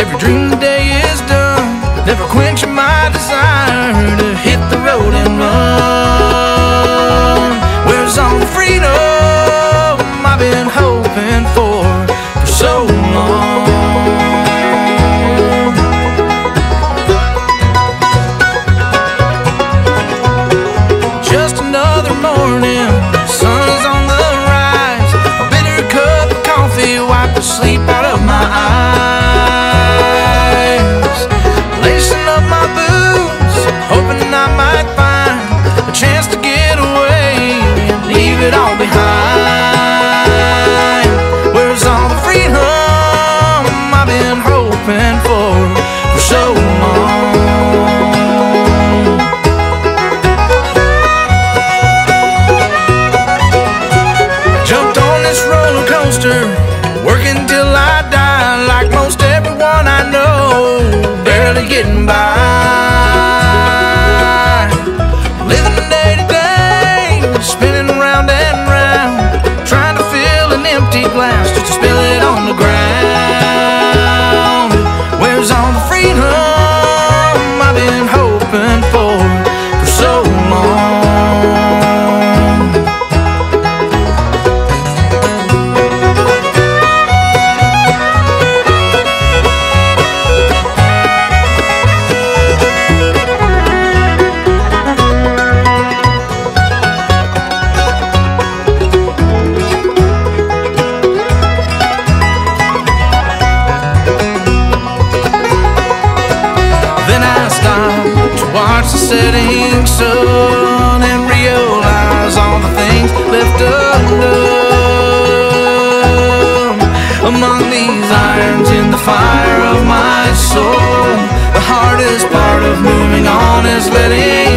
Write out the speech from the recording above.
Every dream day is done, never quench your mind. Behind. Where's all the freedom I've been hoping for for so long? Jumped on this roller coaster, working till I die, like most everyone I know, barely getting by. Spill it on the ground. Where's all the freedom watch the setting sun and realize all the things left undone. Among these irons in the fire of my soul, the hardest part of moving on is letting.